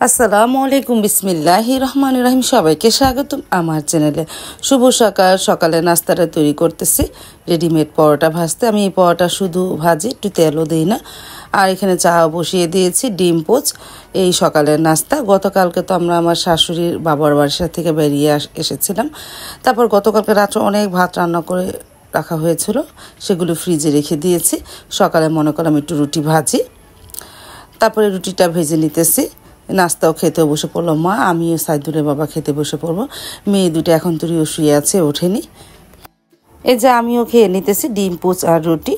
আসসালামু আলাইকুম, বিসমিল্লাহ রহমান রহিম। সবাইকে স্বাগতম আমার চ্যানেলে। শুভ সকাল, সকালে নাস্তাটা তৈরি করতেছি। রেডিমেড পরোটা ভাজতে। আমি এই পরোটা শুধু ভাজি, একটু তেলও দিই না। আর এখানে চা বসিয়ে দিয়েছি, ডিম পোচ। এই সকালের নাস্তা। গতকালকে তো আমরা আমার শাশুড়ির বাবার বাসা থেকে বেরিয়ে এসেছিলাম। তারপর গতকালকে রাত্রে অনেক ভাত রান্না করে রাখা হয়েছিল। সেগুলো ফ্রিজে রেখে দিয়েছি। সকালে মনে করলাম একটু রুটি ভাজি। তারপরে রুটিটা ভেজে নিতেছি। নাস্তাও খেতে বসে পড়ল। মা, আমিও সাইদুরে বাবা খেতে বসে পড়ব। মেয়ে দুটো এখন তুরিও শুয়ে আছে, ওঠেনি। এই যে আমিও খেয়ে নিতেছি, ডিম, পোচ আর রুটি।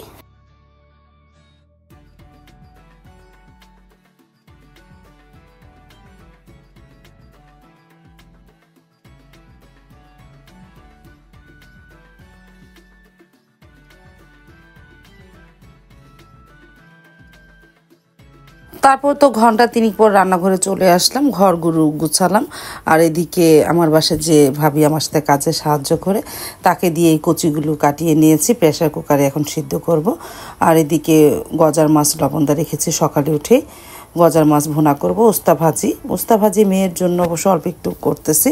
তারপর তো ঘণ্টা তিনিক পর রান্নাঘরে চলে আসলাম, ঘর গুরু গুছালাম। আর এদিকে আমার বাসায় যে ভাবি আমার সাথে কাজে সাহায্য করে, তাকে দিয়ে এই কচিগুলো কাটিয়ে নিয়েছি প্রেশার কুকারে এখন সিদ্ধ করব। আর এদিকে গজার মাছ লবণদা রেখেছি সকালে উঠেই গজার মাছ ভুনা করব ওস্তা ভাজি। ওস্তা ভাজি মেয়ের জন্য অবশ্য অল্প একটু করতেছি।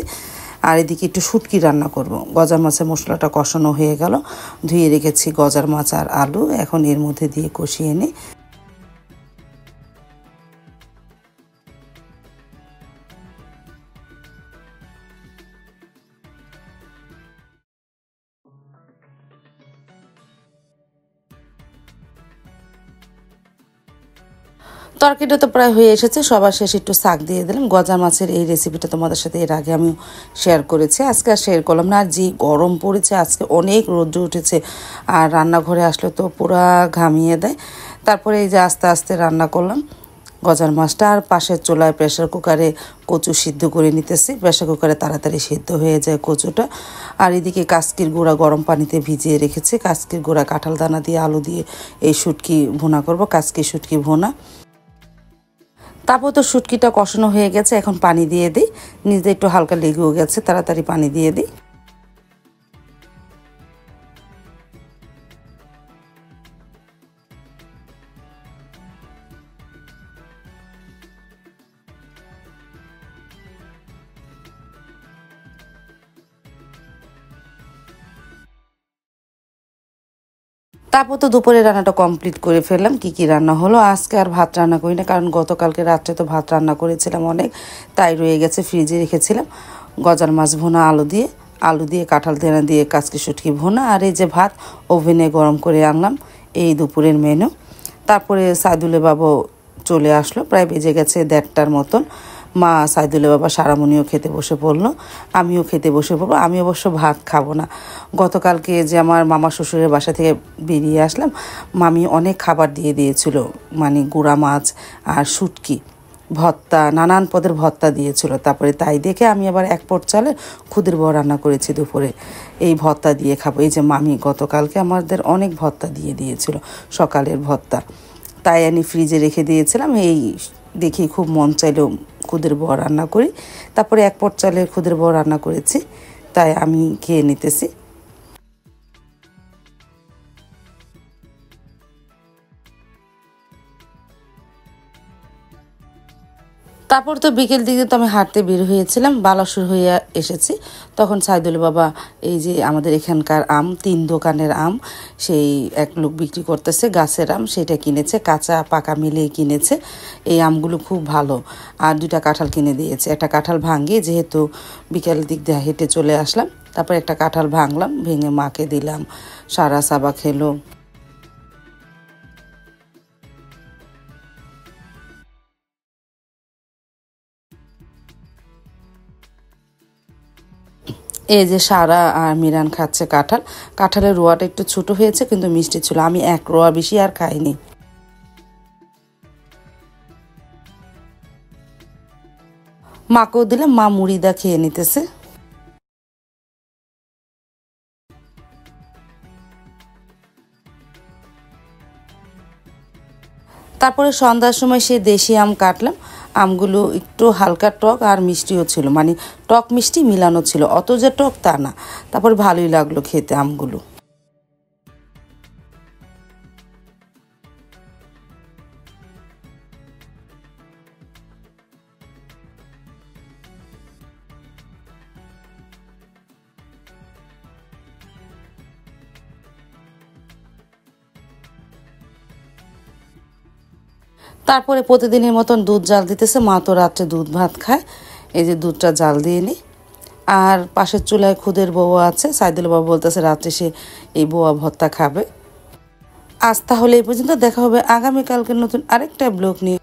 আর এদিকে একটু শুটকি রান্না করব। গজার মাছের মশলাটা কষানো হয়ে গেল। ধুয়ে রেখেছি গজার মাছ আর আলু। এখন এর মধ্যে দিয়ে কষিয়ে নিই। তরকারিটা তো প্রায় হয়ে এসেছে, সবার শেষে একটু শাক দিয়ে দিলাম। গজা মাছের এই রেসিপিটা তোমাদের সাথে এর আগে আমি শেয়ার করেছি। আজকে আর শেয়ার করলাম না, আর যে গরম পড়েছে, আজকে অনেক রোদ্র উঠেছে, আর রান্নাঘরে আসলে তো পুরা ঘামিয়ে দেয়। তারপরে এই যে আস্তে আস্তে রান্না করলাম গজার মাছটা, আর পাশের চোলায় প্রেশার কুকারে কচু সিদ্ধ করে নিতেছি। প্রেশার কুকারে তাড়াতাড়ি সিদ্ধ হয়ে যায় কচুটা। আর এদিকে কাস্কির গুঁড়া গরম পানিতে ভিজিয়ে রেখেছি। কাস্কির গুঁড়া কাঁঠাল দানা দিয়ে আলু দিয়ে এই শুটকি ভুনা করব, কাস্কি শুটকি ভুনা। তারপর তো শুটকিটা কষানো হয়ে গেছে, এখন পানি দিয়ে দিই। নিজে একটু হালকা লেগেও গেছে, তাড়াতাড়ি পানি দিয়ে দিই। তারপর তো দুপুরে রান্নাটা কমপ্লিট করে ফেললাম, কি কি রান্না হলো, আজকে আর ভাত রান্না করি না, কারণ গতকালকে রাত্রে তো ভাত রান্না করেছিলাম অনেক, তাই রয়ে গেছে ফ্রিজে রেখেছিলাম গজার মাছ ভোনা আলু দিয়ে আলু দিয়ে, কাঁঠাল দেনা দিয়ে কাজকি শুটকি ভোনা, আর এই যে ভাত, ওভেনে গরম করে আনলাম, এই দুপুরের মেনু তারপরে সাইদুলে বাবু চলে আসলো, প্রায় বেজে গেছে দেড়টার মতন মা সাইদুলের বাবা সারামণিও খেতে বসে পড়ল, আমিও খেতে বসে পড়ব, আমি অবশ্য ভাত খাব না। গতকালকে যে আমার মামা শ্বশুরের বাসা থেকে বেরিয়ে আসলাম, মামি অনেক খাবার দিয়ে দিয়েছিল মানে গুঁড়া মাছ আর শুটকি। ভত্তা নানান পদের ভত্তা দিয়েছিল, তারপরে তাই দেখে আমি আবার এক পট চালে খুদের বড় রান্না করেছি দুপুরে। এই ভত্তা দিয়ে খাব। এই যে মামি গতকালকে আমাদের অনেক ভত্তা দিয়ে দিয়েছিল, সকালের ভত্তা তাই আমি ফ্রিজে রেখে দিয়েছিলাম, এই দেখি খুব মন চাইলেও খুদের বড় রান্না করি। তারপরে এক পট চালের খুদের বড় রান্না করেছি। তাই আমি খেয়ে নিতেছি। তারপর তো বিকেল দিকে তো আমি হাঁটতে বের হয়েছিলাম, বালাসুর হয়ে এসেছি। তখন সাইদুল বাবা, এই যে আমাদের এখানকার আম, তিন দোকানের আম, সেই এক লোক বিক্রি করতেছে, গাছের আম, সেটা কিনেছে, কাঁচা, পাকা মিলিয়ে কিনেছে। এই আমগুলো খুব ভালো। আর দুটা কাঁঠাল কিনে দিয়েছে। একটা কাঁঠাল ভাঙিয়ে যেহেতু বিকেল দিক দিয়ে হেঁটে চলে আসলাম, তারপর একটা কাঁঠাল ভাঙলাম, ভেঙে মাকে দিলাম, সারা সাবা খেলো। এই যে সারা আর মিরান খাচ্ছে কাঁঠাল। কাঁঠালের রোয়াটা একটু ছোট হয়েছে, কিন্তু মিষ্টি ছিল। আমি এক রোয়া বেশি আর খাইনি। মাকেও দিলাম, মা মুড়িদা খেয়ে নিতেছে। তারপরে সন্ধ্যার সময় সে দেশি আম কাটলাম। আমগুলো একটু হালকা টক আর মিষ্টিও ছিল মানে টক মিষ্টি মিলানো ছিল, অত যে টক তা না। তারপর ভালোই লাগল খেতে আমগুলো। তারপরে প্রতিদিনের মতন দুধ জাল দিতেছে। মা তো রাত্রে দুধ ভাত খায়। এই যে দুধটা জাল দিয়ে নিই আর পাশের চুলায় খুদের বউ আছে। সাইদুল বাবু বলতেছে, রাত্রে সে এই বউয়া ভর্তা খাবে। আজ তাহলে এই পর্যন্ত দেখা হবে। আগামীকালকে নতুন আরেকটা ব্লগ নিয়ে।